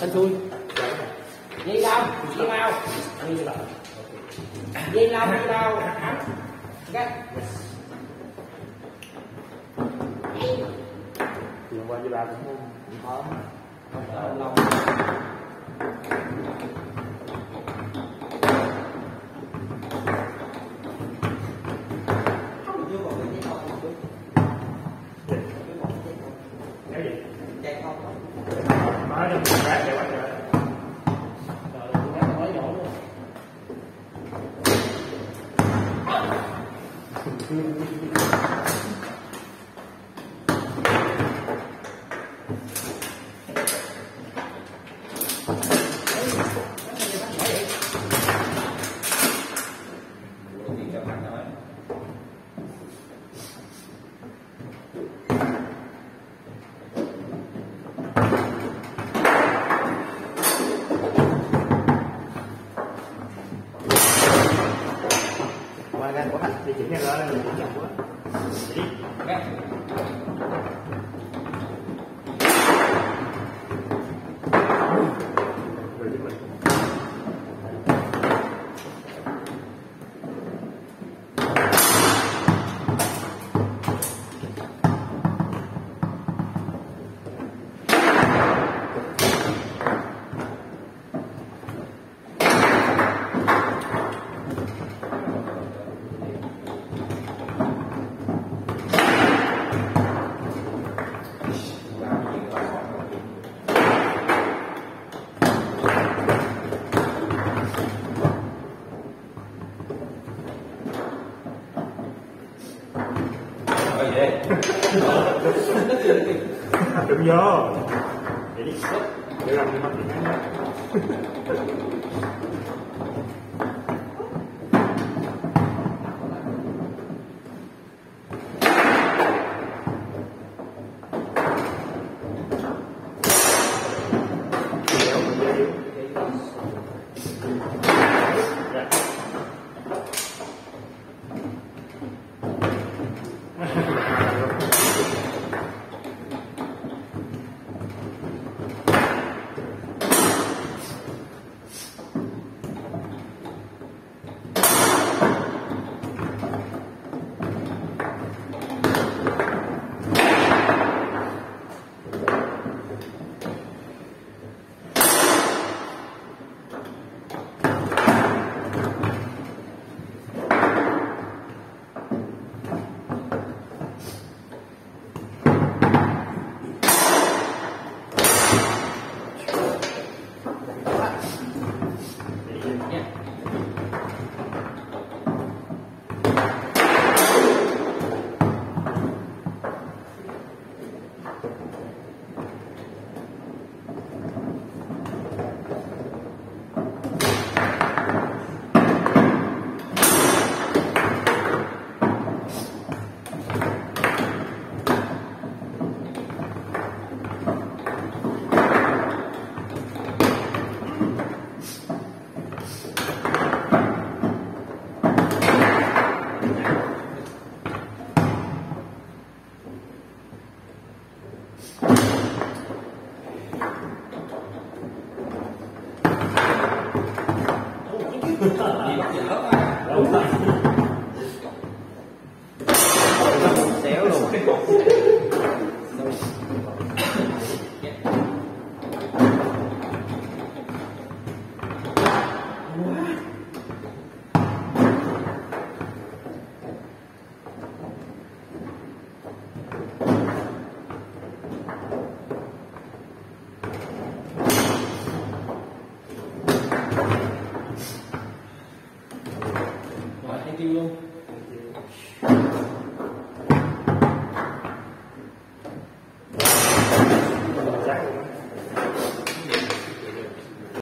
Thanh Xuôi Di Long Di Mau Di Long Di Long Ok Chuyện qua với ba cũng cũng khó Long cái gì nói cho いいね。Jadi, 돼. 여기요. 여기 있어? 내가 안 맞네. Yeah. you.